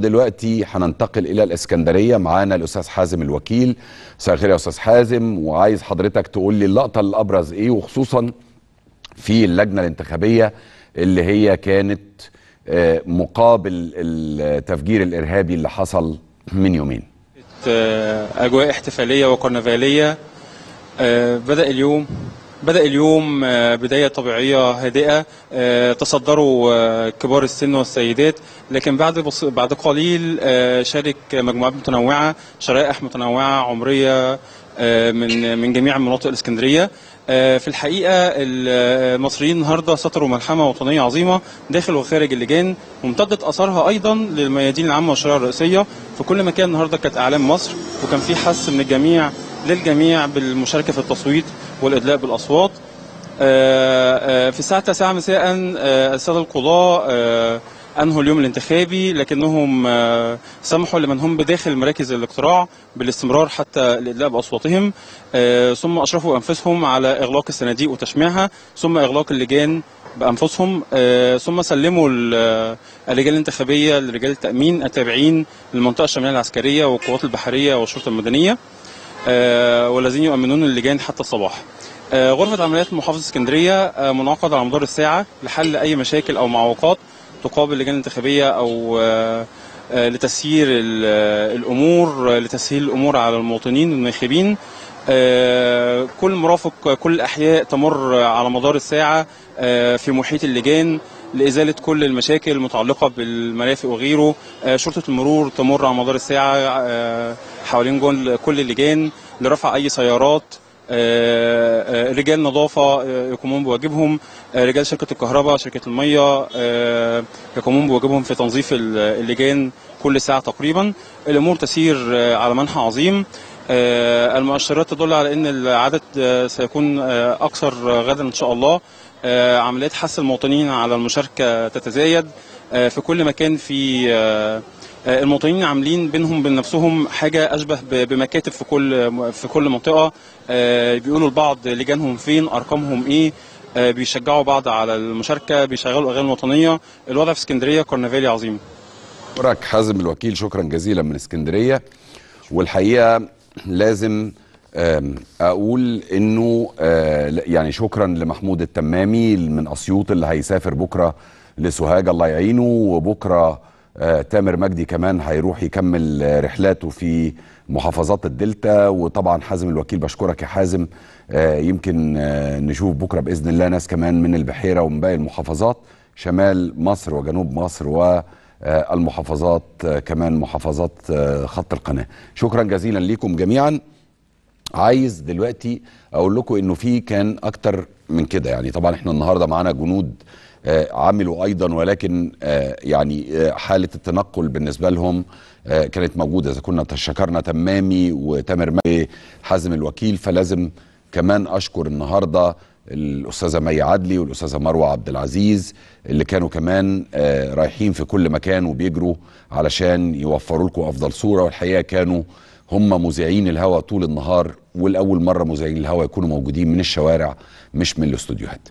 ودلوقتي هننتقل إلى الإسكندرية. معانا الأستاذ حازم الوكيل. مساء الخير يا أستاذ حازم وعايز حضرتك تقول لي اللقطة الأبرز إيه وخصوصا في اللجنة الانتخابية اللي هي كانت آه، مقابل التفجير الإرهابي اللي حصل من يومين. آه، أجواء احتفالية وكرنفالية. آه، بدأ اليوم بدأ اليوم آه، بداية طبيعية هادئة آه، تصدروا آه، كبار السن والسيدات. لكن بعد بعد قليل شارك مجموعات متنوعة شرائح متنوعة عمرية آه، من من جميع مناطق الإسكندرية. آه، في الحقيقة ال- المصريين النهارده سطروا ملحمة وطنية عظيمة داخل وخارج اللجان. وامتدت آثارها أيضا للميادين العامة والشوارع الرئيسية. في كل مكان النهارده كانت أعلام مصر وكان في حث من الجميع للجميع بالمشاركة في التصويت والإدلاء بالأصوات. آه، آه، في الساعة 9 مساء آه، السادة القضاه آه، أنهوا اليوم الانتخابي لكنهم سمحوا لمن هم بداخل مراكز الاقتراع بالاستمرار حتى الإدلاء بأصواتهم. آه، ثم أشرفوا أنفسهم على إغلاق الصناديق وتشميعها ثم إغلاق اللجان بأنفسهم. ثم سلموا ال- اللجان الانتخابية لرجال التأمين التابعين للمنطقة الشمالية العسكرية والقوات البحرية والشرطة المدنية. والذين يؤمنون اللجان حتى الصباح. آه، غرفة عمليات محافظة اسكندرية آه، منعقدة على مدار الساعة لحل أي مشاكل أو معوقات تقابل اللجان الانتخابية أو آه، آه، لتسيير ال- آه، الأمور آه، لتسهيل الأمور على المواطنين الناخبين آه، كل مرافق كل الأحياء تمر على مدار الساعة آه، في محيط اللجان لإزالة كل المشاكل المتعلقة بالمرافق وغيره. آه، شرطة المرور تمر على مدار الساعة آه، حوالين كل اللجان لرفع أي سيارات. آه، رجال نظافة يقومون بواجبهم. رجال شركة الكهرباء شركة المية يقومون بواجبهم في تنظيف ال- اللجان كل ساعة تقريبا. الأمور تسير على منحى عظيم. المؤشرات تدل على أن العدد آه، سيكون آه، أكثر غدا إن شاء الله. آه، عمليات حث المواطنين على المشاركة تتزايد. آه، في كل مكان في آه، آه، المواطنين عاملين بينهم بين نفسهم حاجة أشبه بمكاتب في كل في كل منطقة. آه، بيقولوا لبعض لجانهم فين أرقامهم إيه. آه، بيشجعوا بعض على المشاركة بيشغلوا أغاني وطنية. الوضع في اسكندرية كرنفالي عظيم. شكرك حازم الوكيل شكرا جزيلا من اسكندرية. والحقيقة لازم أقول إنه آه، يعني شكرا لمحمود التمامي من أسيوط اللي هيسافر بكرة لسوهاج. الله يعينه. وبكرة آه، تامر مجدي كمان هيروح يكمل رحلاته في محافظات الدلتا. وطبعا حازم الوكيل بشكرك يا حازم. آه، يمكن نشوف بكرة بإذن الله ناس كمان من البحيرة ومن باقي المحافظات. شمال مصر وجنوب مصر والمحافظات كمان محافظات آه، خط القناة. شكرا جزيلا ليكم جميعا. عايز دلوقتي أقول لكم إنه في كان أكتر من كده. يعني طبعا إحنا النهارده معانا جنود آه، عملوا أيضا ولكن آه، يعني آه، حالة التنقل بالنسبة لهم آه، كانت موجودة. إذا كنا شكرنا تمامي وتامر حازم الوكيل فلازم كمان أشكر النهارده الأستاذة مي عدلي والأستاذة مروة عبد العزيز اللي كانوا كمان آه، رايحين في كل مكان وبيجروا علشان يوفروا لكم أفضل صورة. والحقيقة كانوا هم مذيعين الهوا طول النهار والأول مرة مذيعين الهوا يكونوا موجودين من الشوارع مش من الاستوديوهات.